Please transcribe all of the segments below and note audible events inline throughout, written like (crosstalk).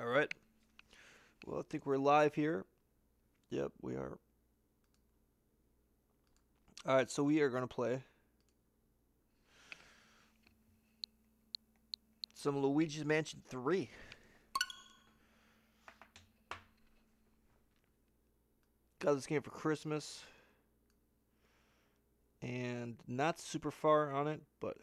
All right. Well, I think we're live here. Yep, we are. All right, so we are going to play some Luigi's Mansion 3. Got this game for Christmas. And not super far on it, but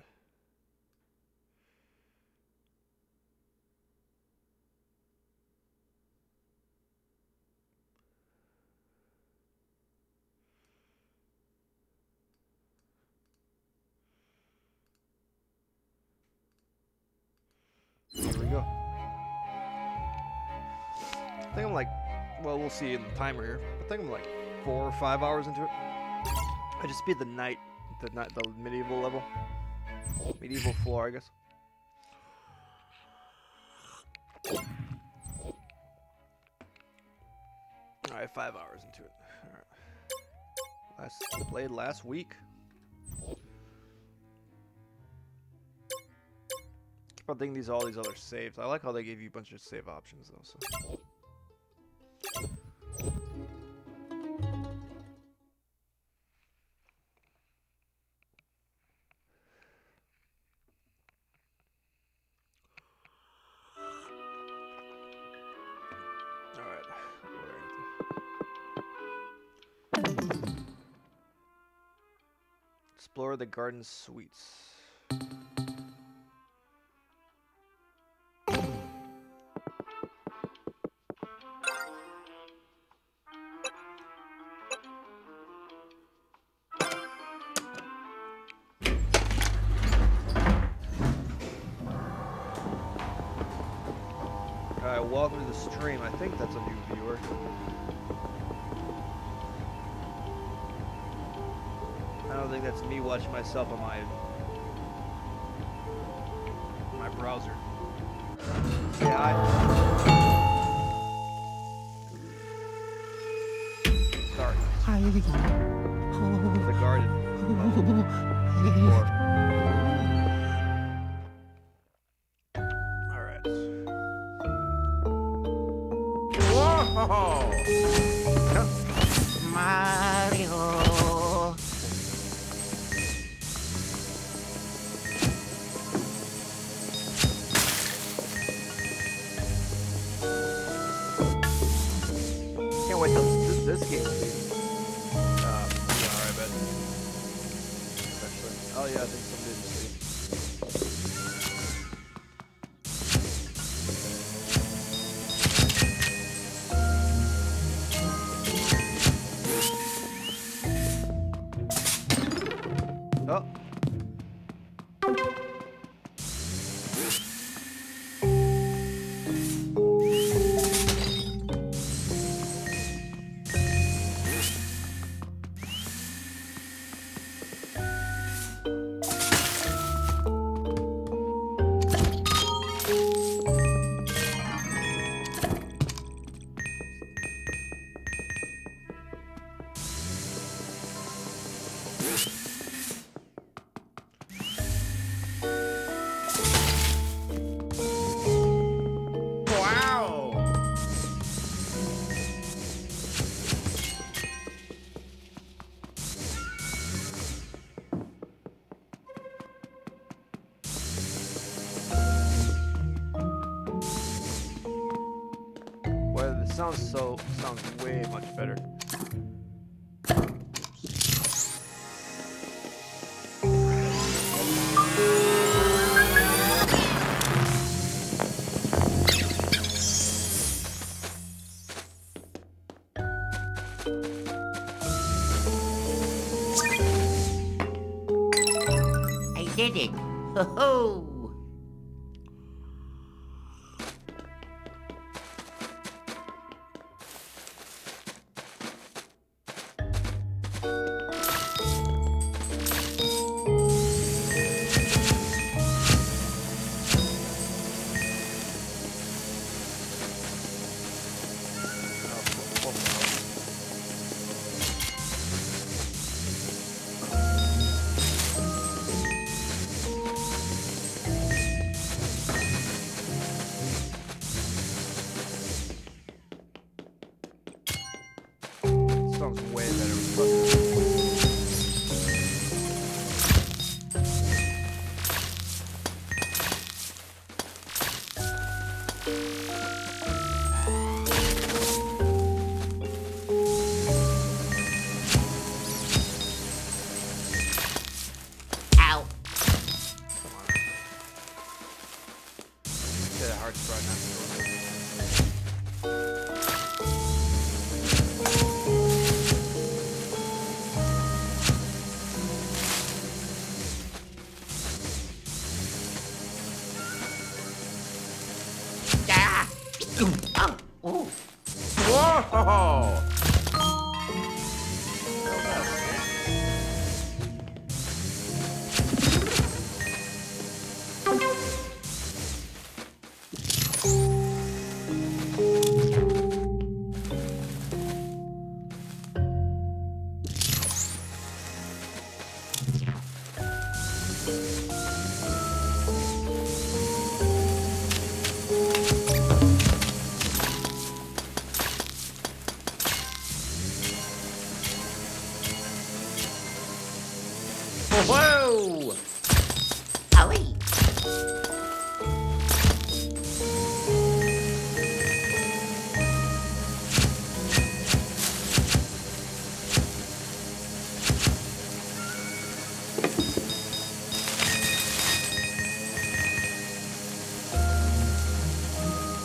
well, see in the timer here. I think I'm like four or five hours into it. I just beat the night, the night, the medieval level, medieval floor, I guess. All right, five hours into it. All right. Last played last week. Keep on thinking these all these other saves. I like how they gave you a bunch of save options though. So. The garden suites. Me watching myself on my my browser. Say hi. Sorry. The garden. (laughs) Alright. Sounds way much better. I did it. Ho (laughs) ho.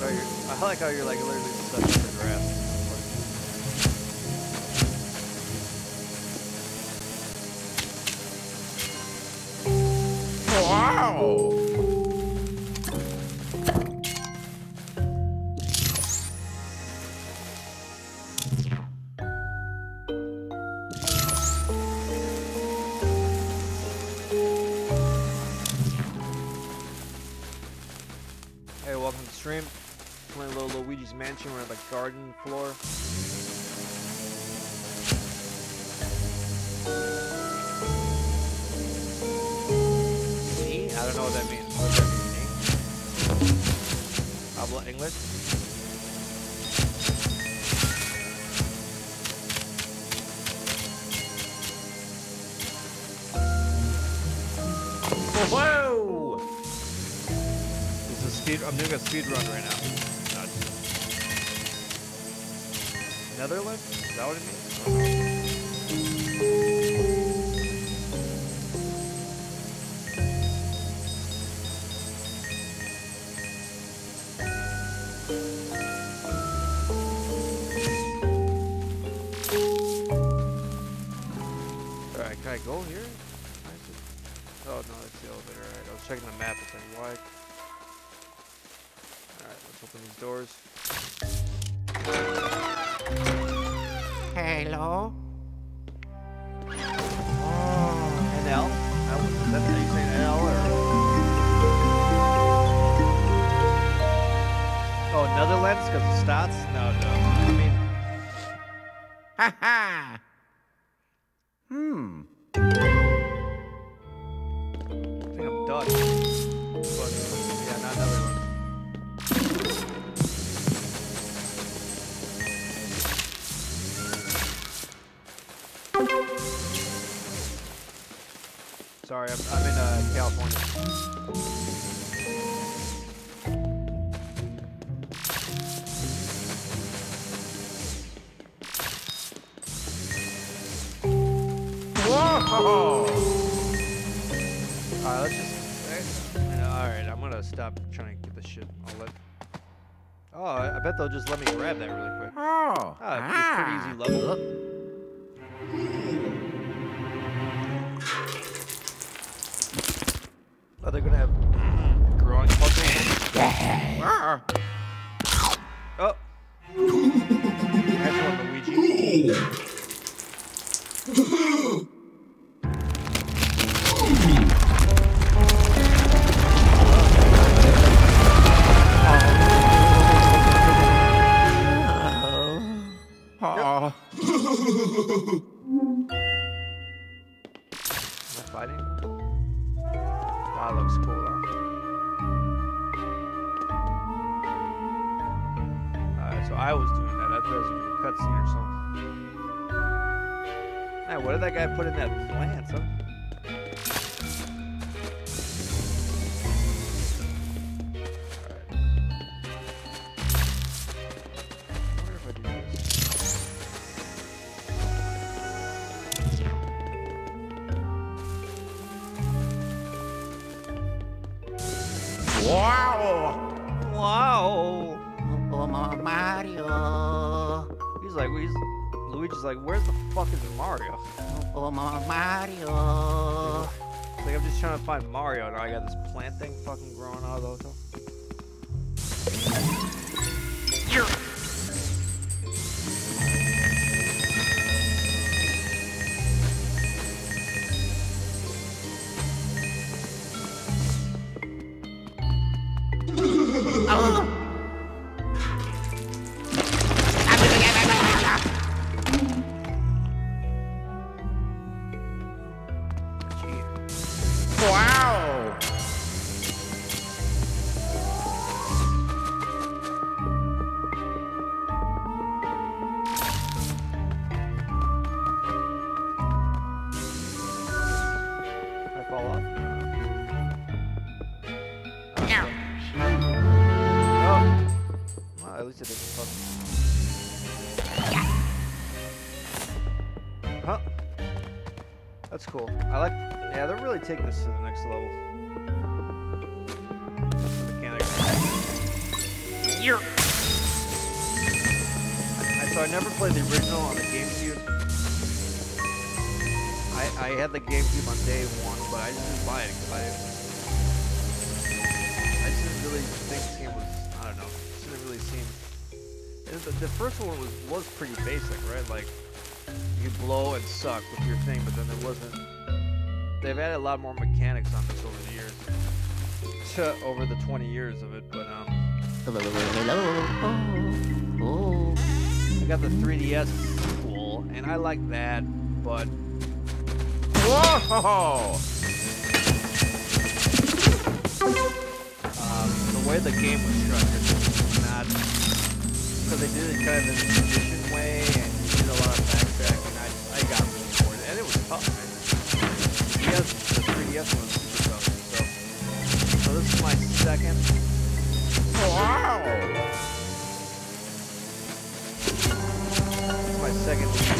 So you're, I like how you're like literally stuck in the grass. Wow! Garden floor. Me? I don't know what that means. What does that mean? Me? Habla English? Whoa! This is speed. I'm doing a speed run right now. Netherlands? Is that what it means? Whoa! (laughs) Alright, let's just. Alright, I'm gonna stop trying to get this shit. I'll let. Oh, I, I bet they'll just let me grab that really quick. Oh! Ah, it'd pretty easy level. Are they gonna have growing puzzles? Ah. Oh! Nice one, Luigi. Cool. I like. Yeah, they're really taking this to the next level. Mechanics. I, so I never played the original on the GameCube. I, I had the GameCube on day one, but I just didn't buy it because I I just didn't really think this game was. I don't know. Just didn't really seem. The, the first one was was pretty basic, right? Like you blow and suck with your thing, but then there wasn't. They've added a lot more mechanics on this over the years. (laughs) over the 20 years of it, but um. I got the 3DS cool, and I like that, but Whoa. um, the way the game was structured was not because they did it kind of in a tradition way and did a lot of backtracking. I, I got really bored, and it was tough, man. DS, the 3DS one super. So, so this is my second. Wow. This is my second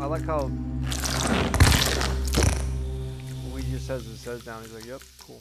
I like how when he just says it says down, he's like, yep, cool.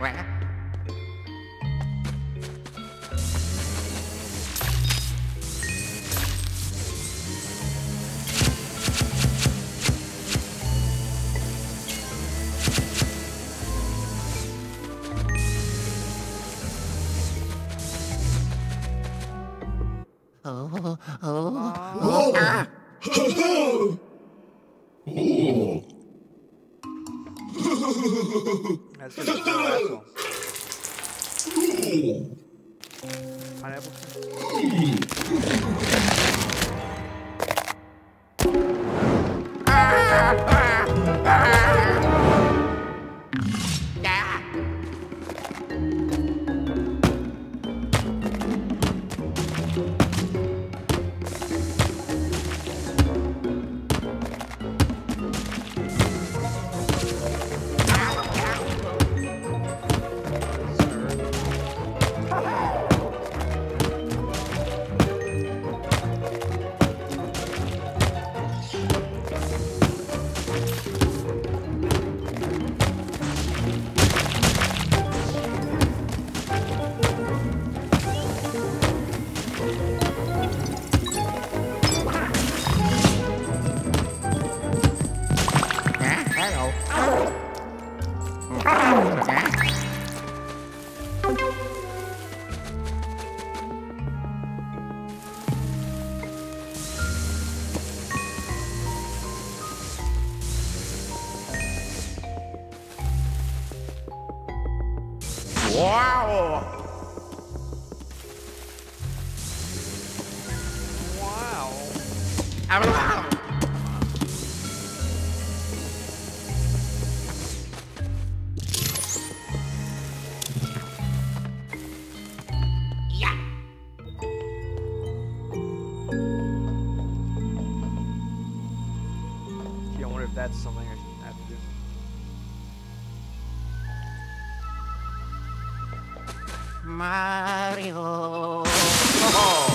Well, Mario. Oh!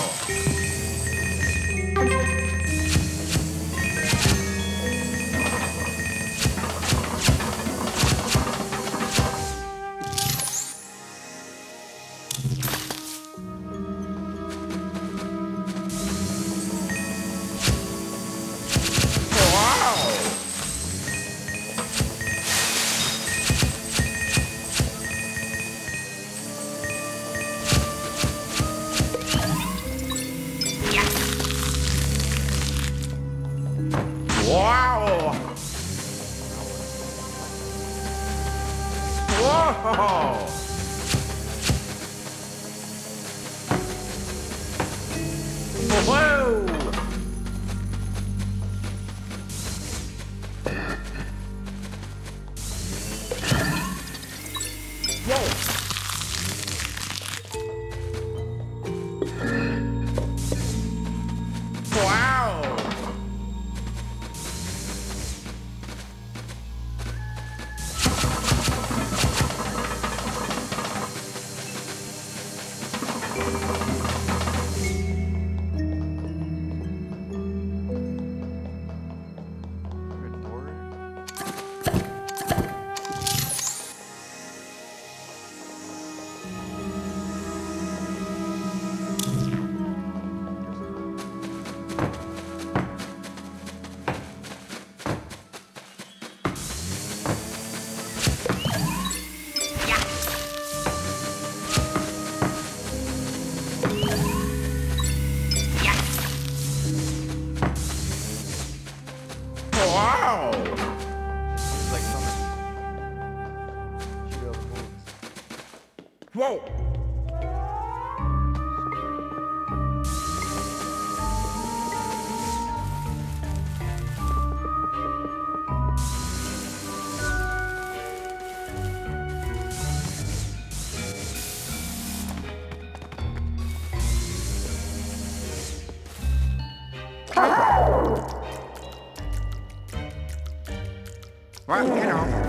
Well, hello. Yeah.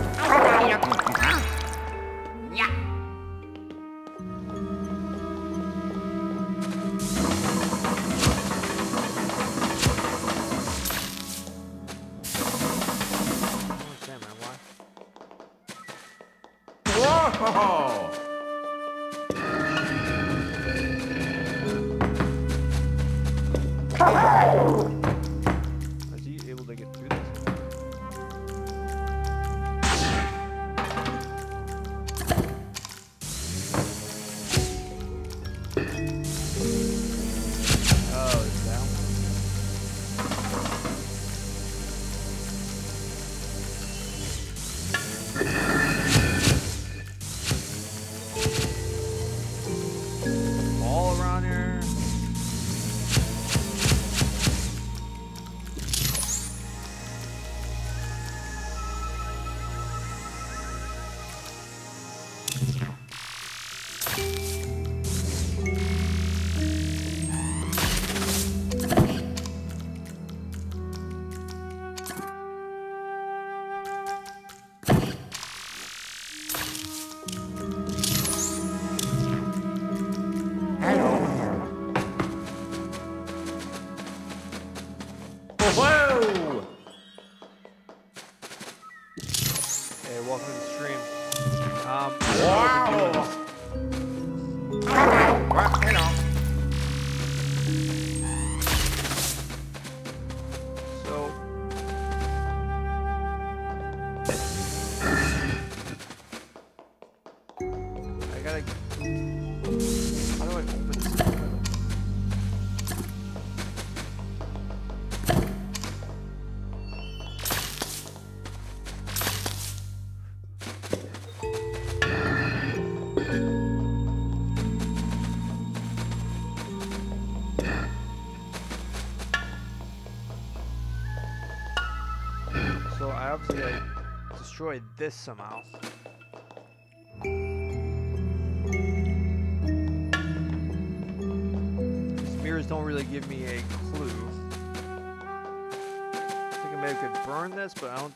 I obviously gotta destroy this somehow. These mirrors don't really give me a clue. I think I maybe could burn this, but I don't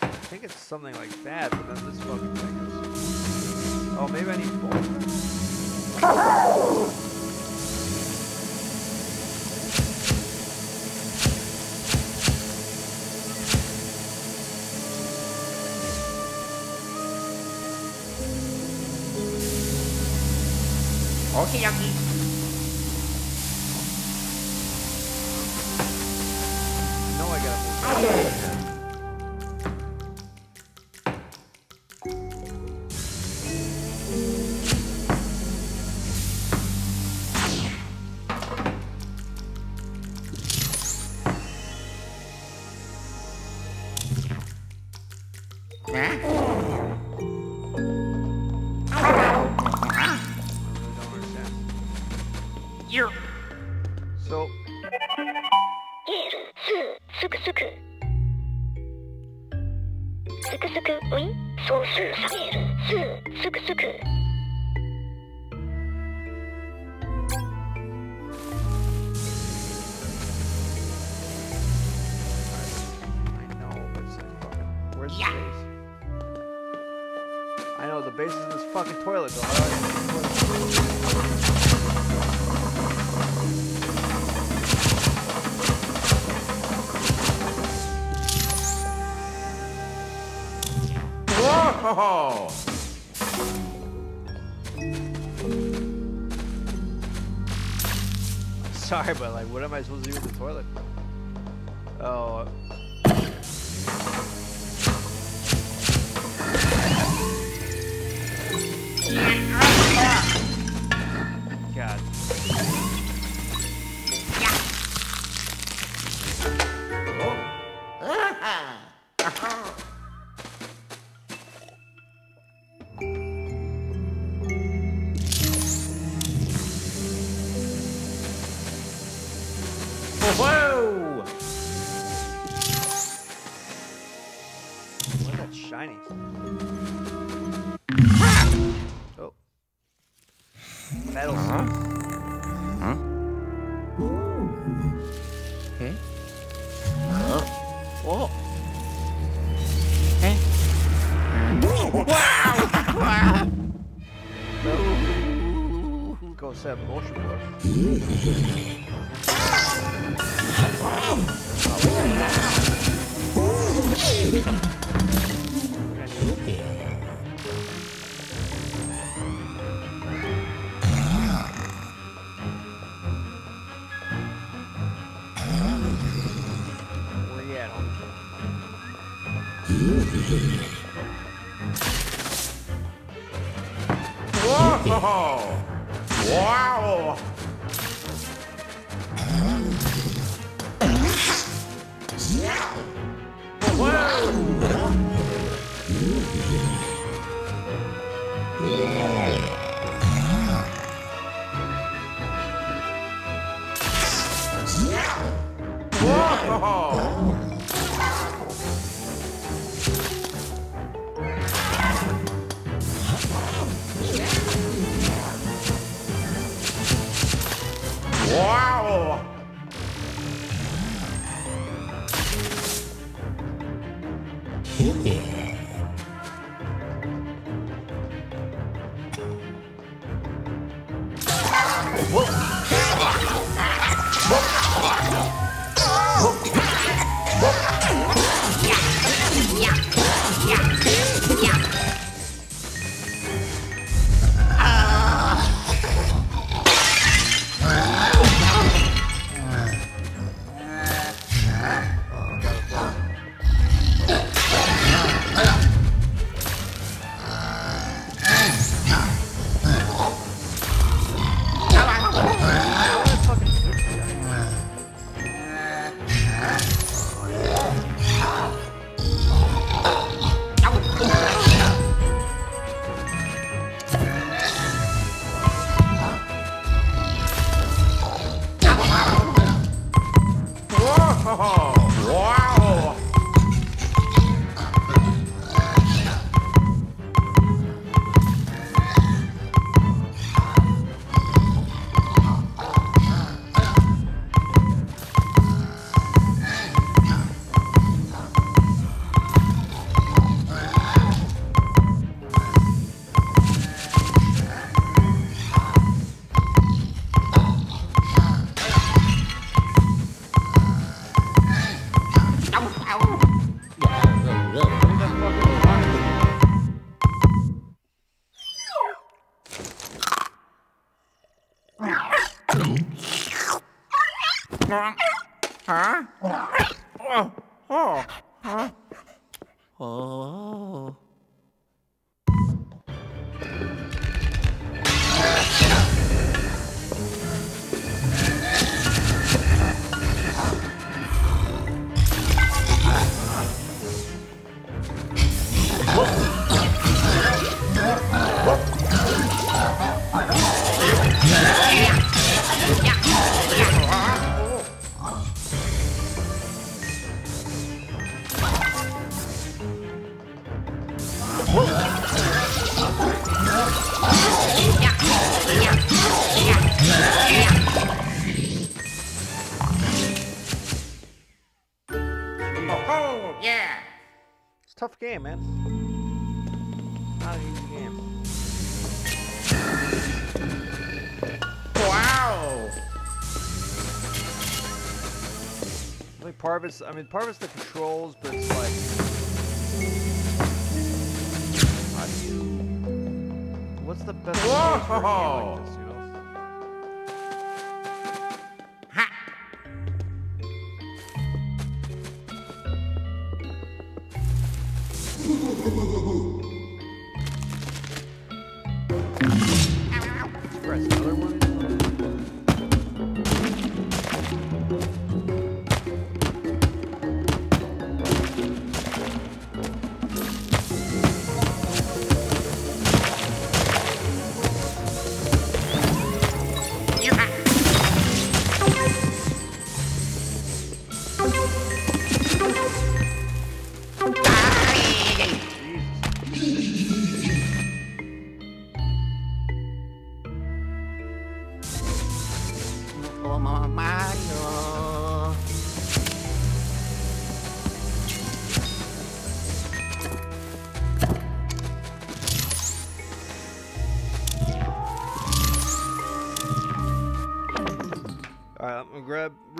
I think it's something like that, but then this fucking thing is. Oh, maybe I need both. お開き Sorry, but like, what am I supposed to do with the toilet? Oh. God. Whoa! Oh. (laughs) I mean, part of it's the controls, but it's like... What's the best... Whoa!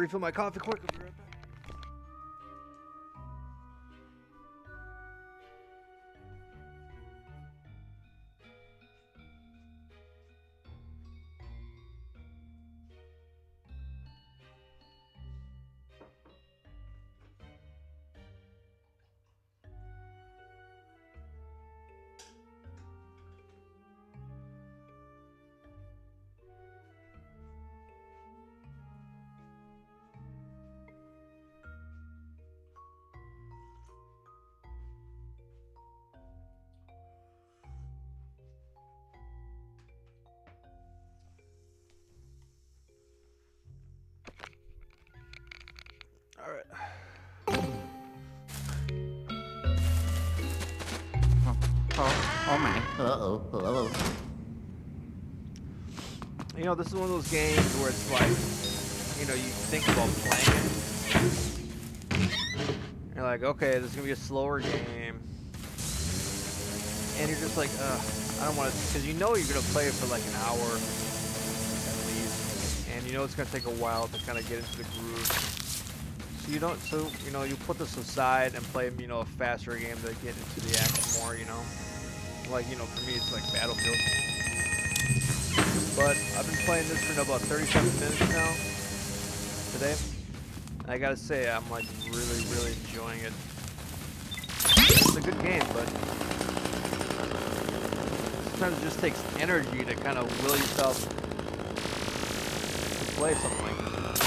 refill my coffee quick. Know, this is one of those games where it's like, you know, you think about playing it. You're like, okay, this is gonna be a slower game, and you're just like, ugh, I don't want to, because you know you're gonna play it for like an hour at least, and you know it's gonna take a while to kind of get into the groove. So you don't, so you know, you put this aside and play, you know, a faster game to get into the action more. You know, like you know, for me it's like Battlefield. But I've been playing this for about 37 minutes now today. I gotta say, I'm like really, really enjoying it. It's a good game, but sometimes it just takes energy to kind of will yourself to play something like this.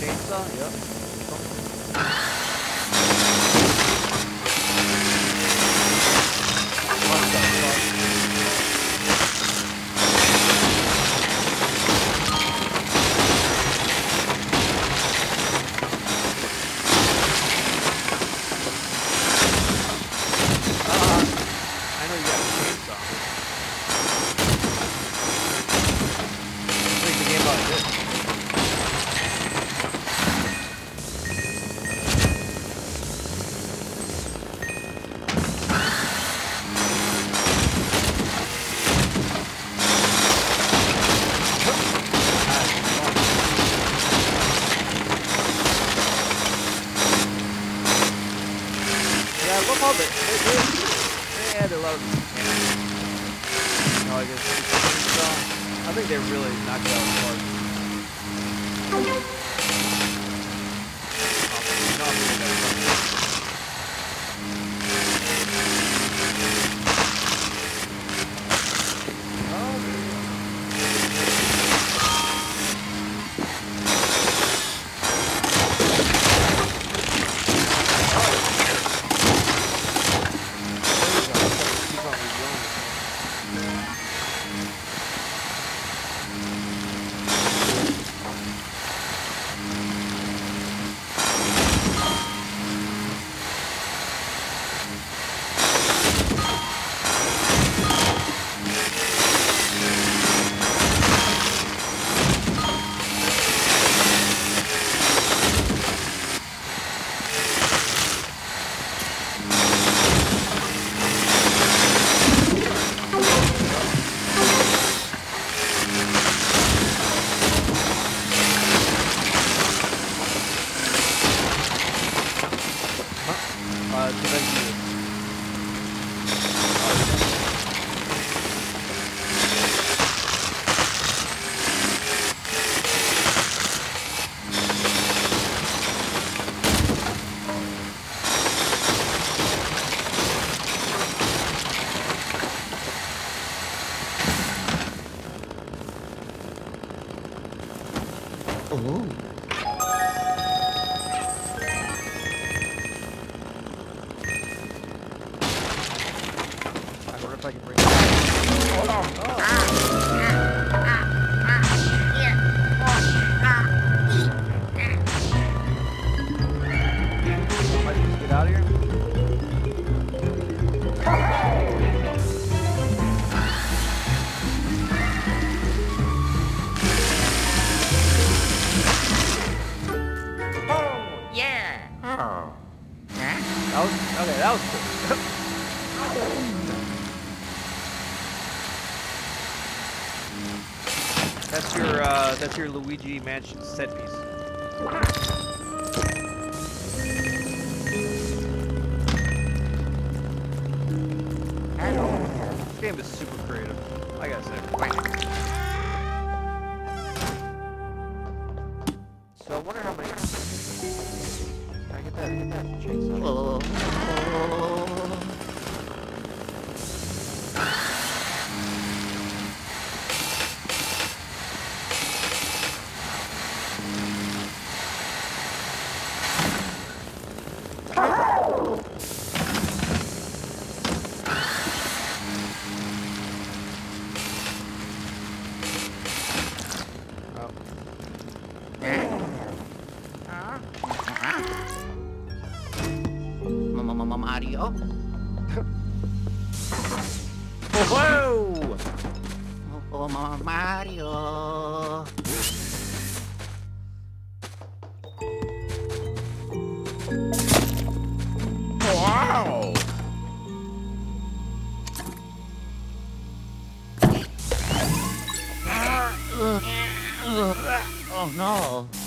Chainsaw? Yep. That's your Luigi Mansion Mario? Whoa! Oh, ma- Mario. Wow! Oh no.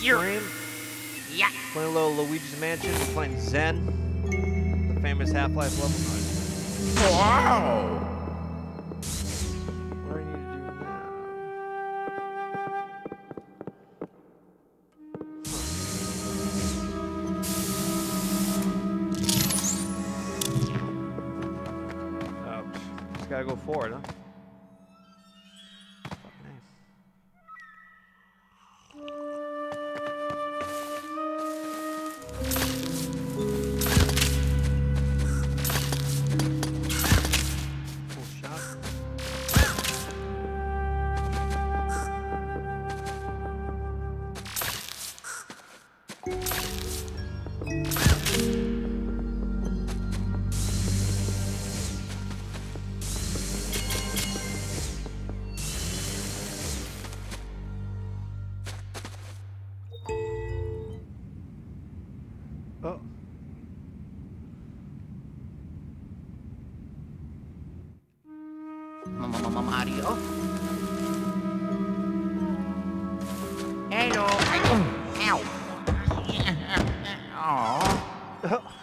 stream. Yeah. Playing a little Luigi's Mansion, playing Xen, the famous Half-Life level. Wow! Oh.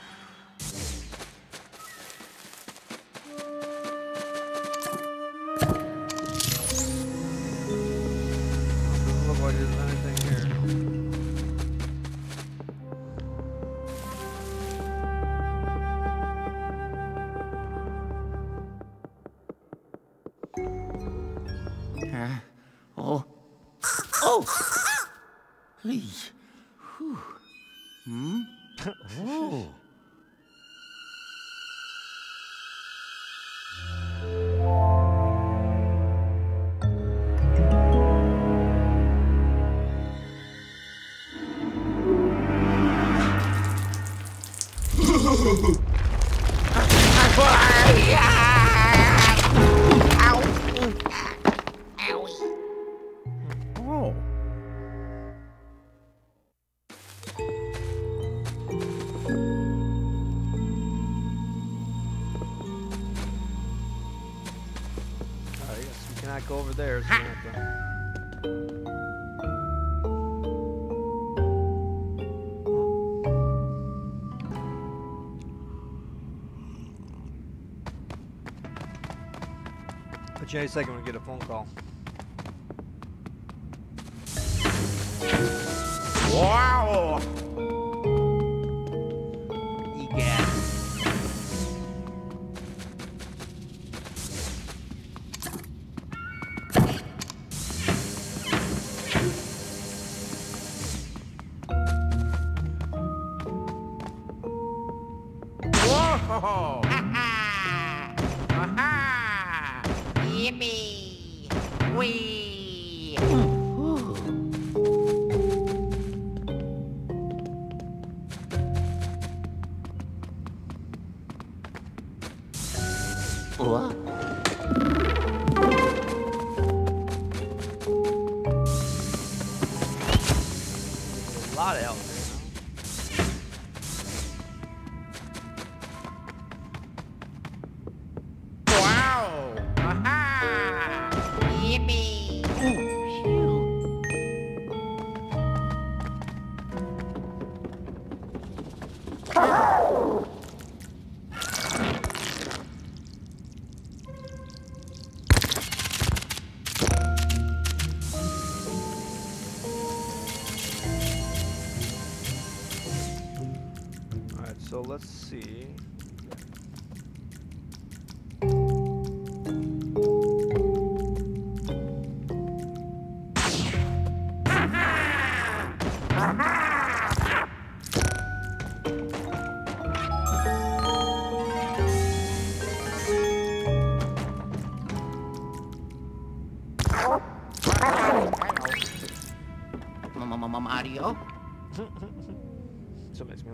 any second we get a phone call.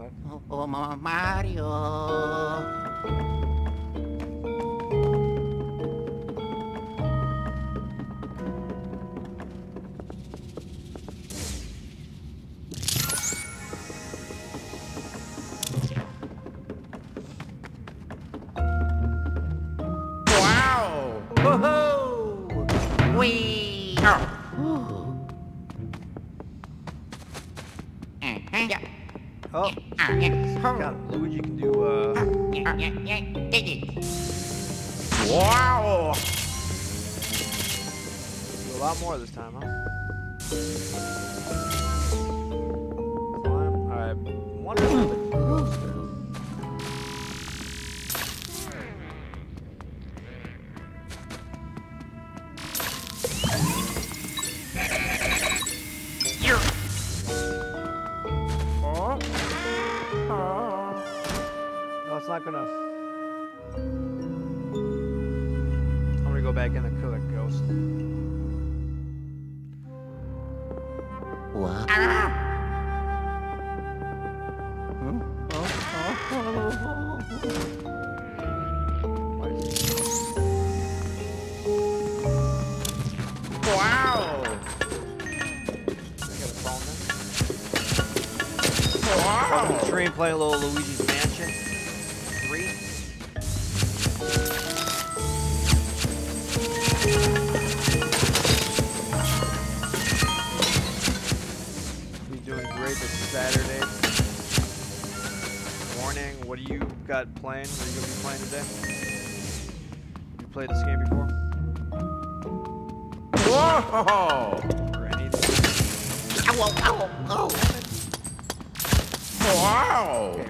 that. Oh. Playing a little Luigi's Mansion 3. Be doing great this Saturday morning. What do you got playing? What are you going to be playing today? Have you played this game before? Whoa! Or anything? Ow, ow, ow. Uau!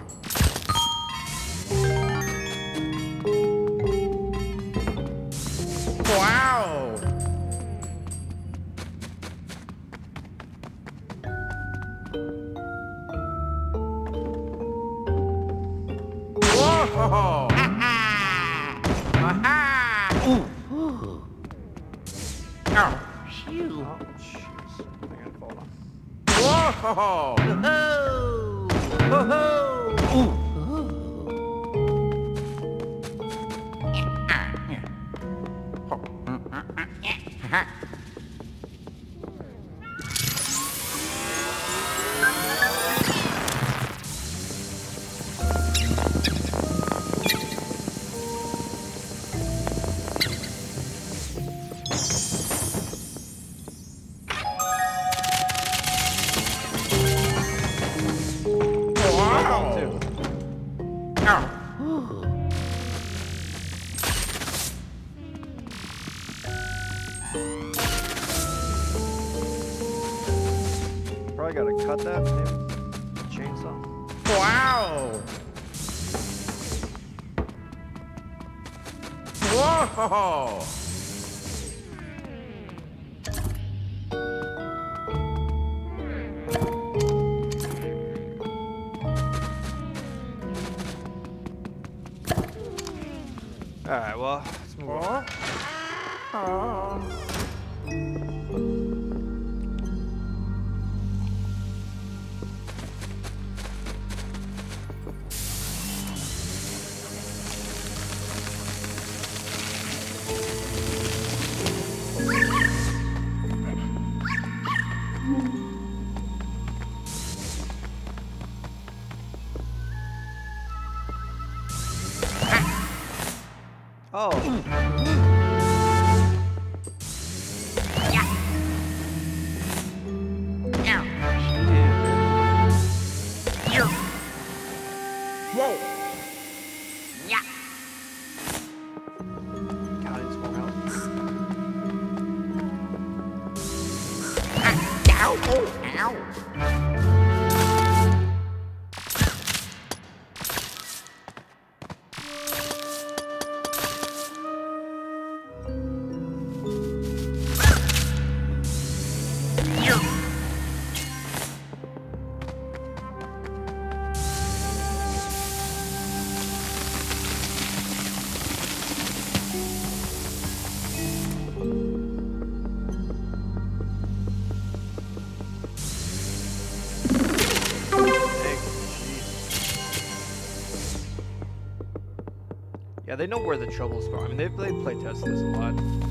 they know where the trouble is from. I mean, they they play test this a lot.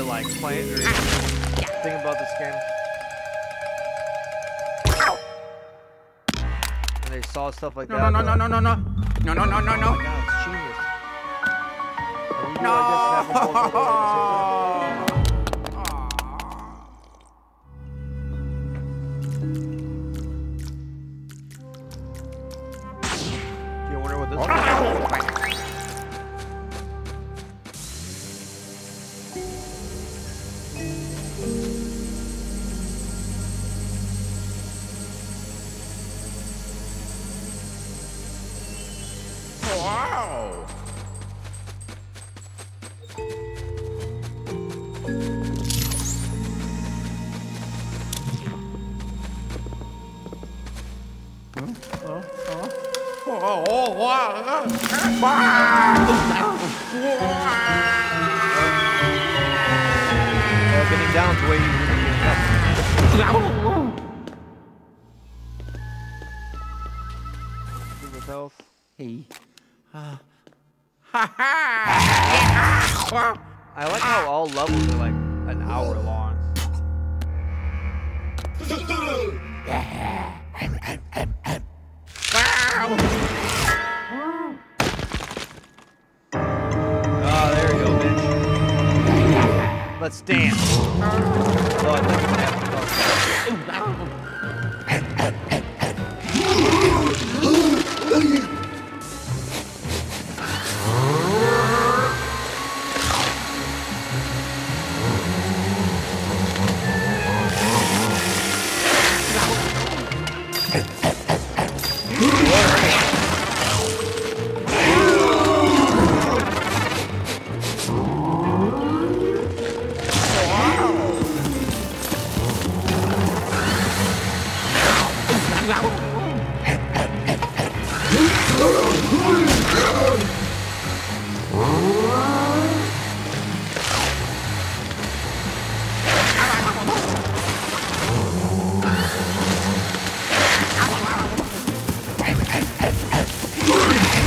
or ah, like play or thing about this game. And they saw stuff like no, that. No, no, no, no, no, no, no, no, no, no, no. Oh, no. Genius. No. (laughs)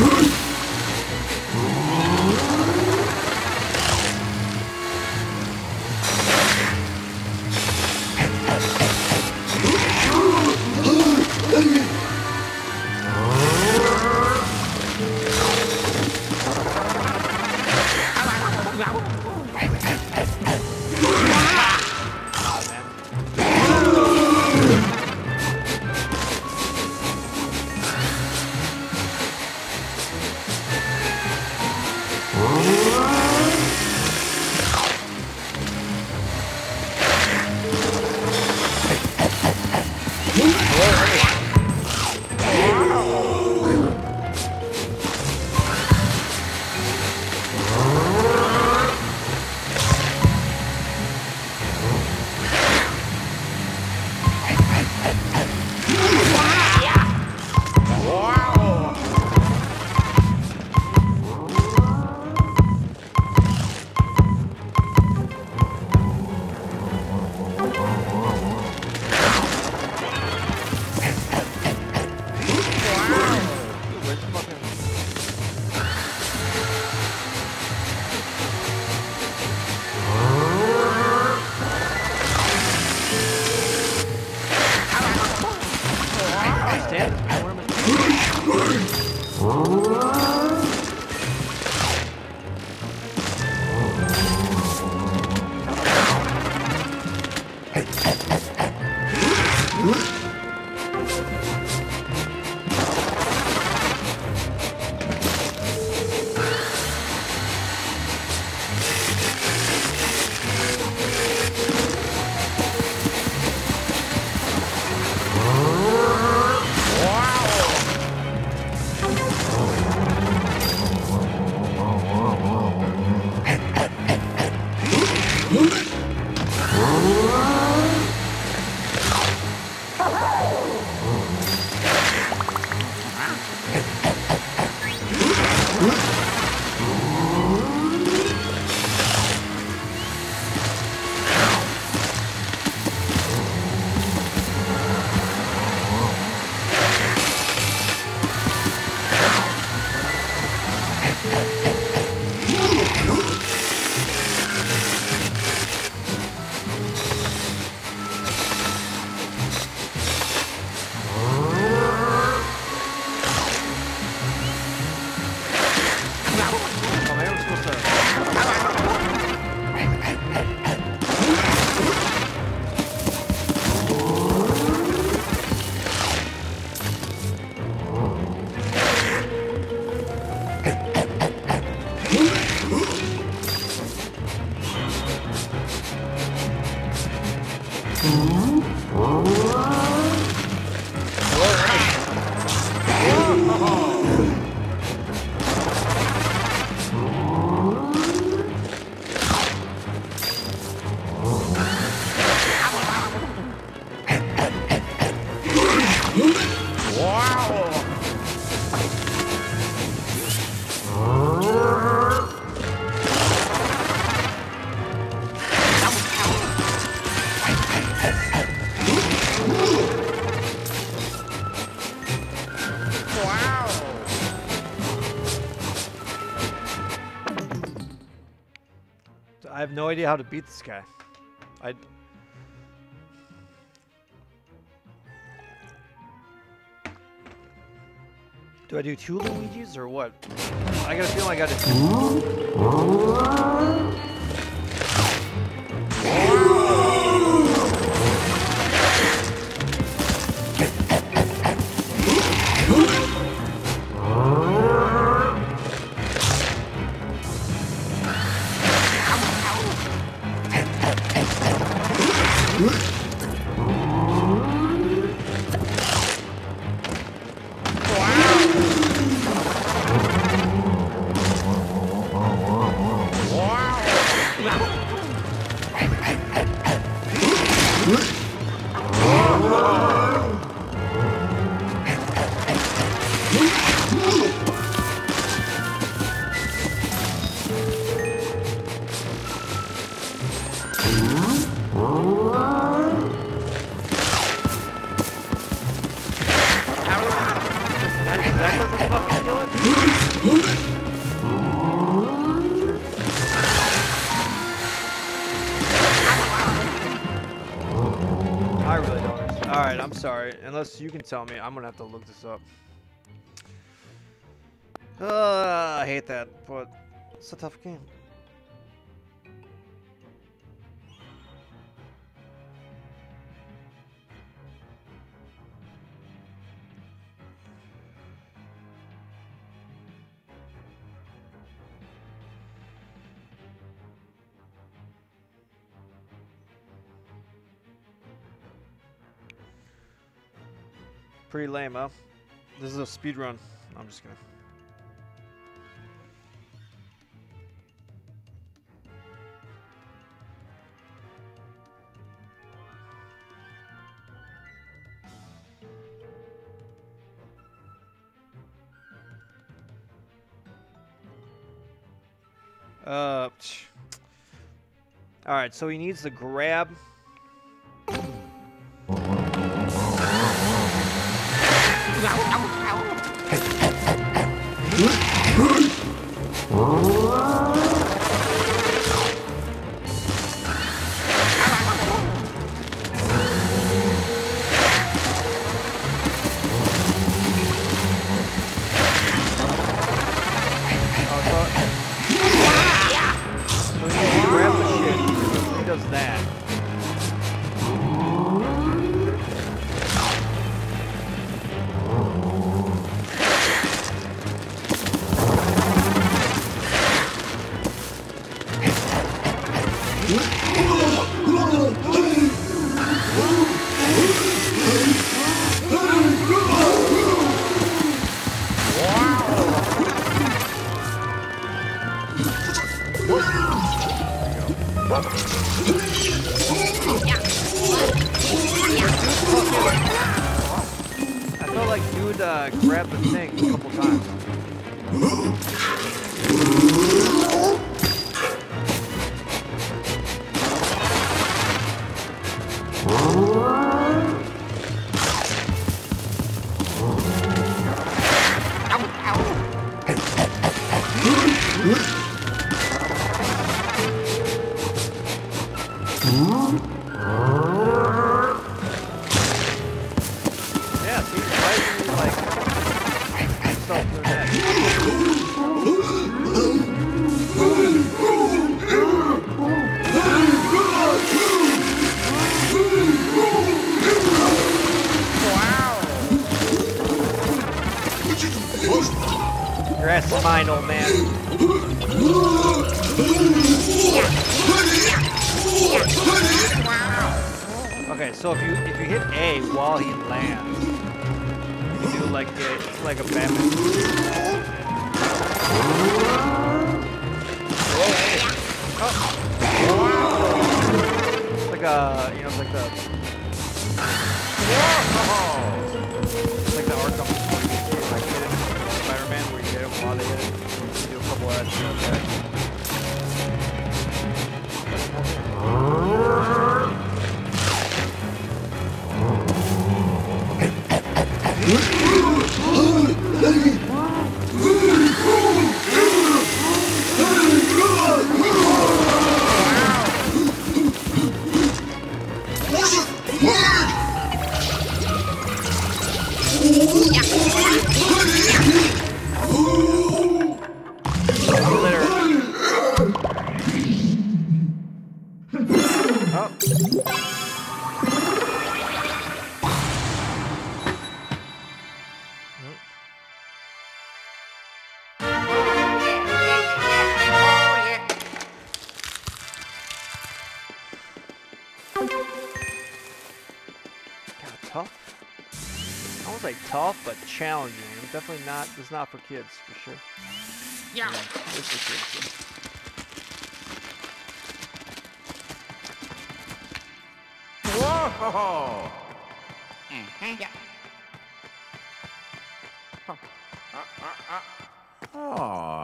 Huh? No idea how to beat this guy. I. Do I do two Luigi's or what? I got a feeling I got to. I tell me, I'm gonna have to look this up. Uh, I hate that, but it's a tough game. Pretty lame, huh? This is a speed run. I'm just gonna. Uh, all right. So he needs to grab. Oh, tough. I tough, but challenging. I'm definitely not. It's not for kids for sure. Yeah. It's for kids. yeah. Whoa! Uh-huh. Yeah. Oh.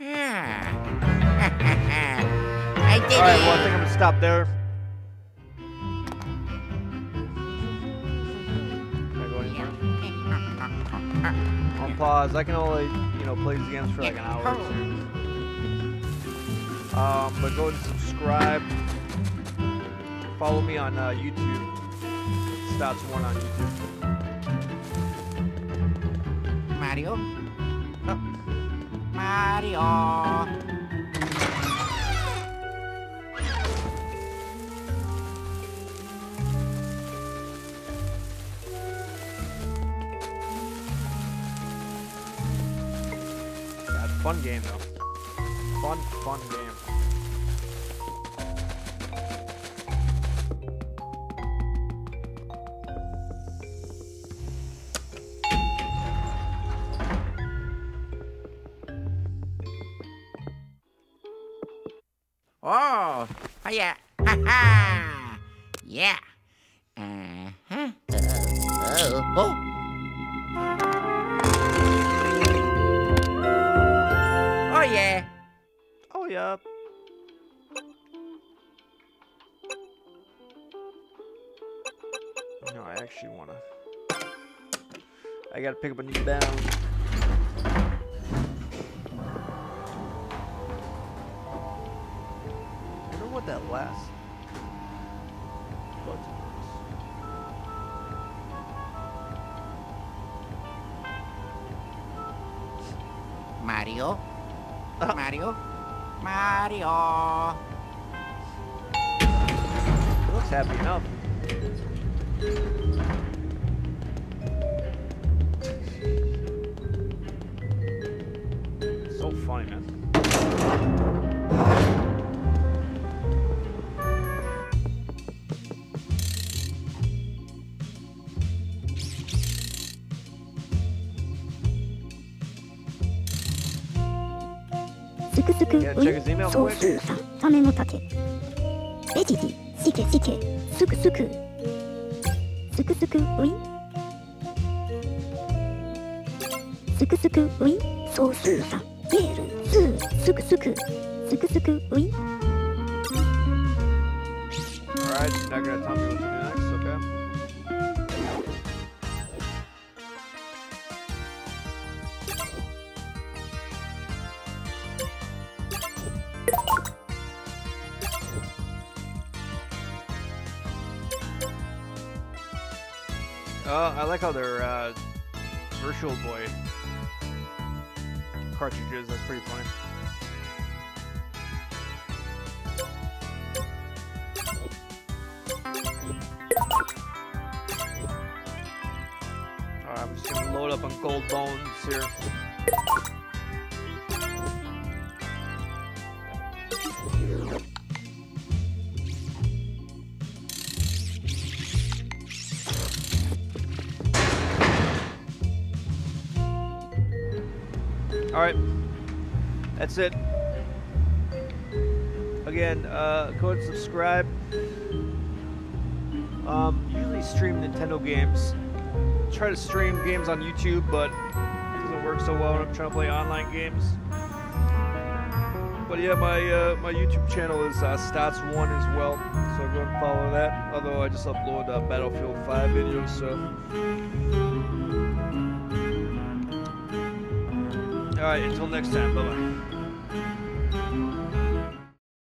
Yeah. (laughs) I did All right. Well, I think I'm gonna stop there. Pause. I can only, you know, play these games for like an hour or two. Um, but go and subscribe. Follow me on uh, YouTube. Staats One on YouTube. Mario. Mario. Fun game though. Fun, fun game. Uh, Mario. Mario. It looks happy enough. So funny, man. いそうすうサメの竹。えじじしけしけすくすくすくすくういすくすくういそうすうさベール。スースクスク。スすくすくうい Virtual Boy cartridges. That's pretty funny. That's it. Again, uh, go ahead and subscribe. Um, usually stream Nintendo games. Try to stream games on YouTube, but it doesn't work so well when I'm trying to play online games. But yeah, my uh, my YouTube channel is uh, Staats One as well, so go and follow that. Although I just upload uh, Battlefield 5 videos, so. All right, until next time, bye bye.